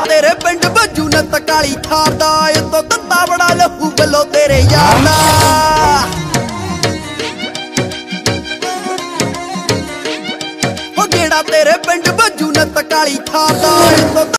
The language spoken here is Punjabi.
ਤੇਰੇ ਪਿੰਡ ਬੱਜੂ ਨਾ ਤਕਾਲੀ ਥਾਰ ਦਾ। ਏ ਤੋ ਤੱਤਾ ਬੜਾ ਲਹੂ ਬਲੋ ਤੇਰੇ ਯਾਰ ਦਾ। ਹੋ ਗੇੜਾ ਤੇਰੇ ਪਿੰਡ ਬੱਜੂ ਨਾ ਤਕਾਲੀ ਥਾਰ ਦਾ। ਏ ਤੋ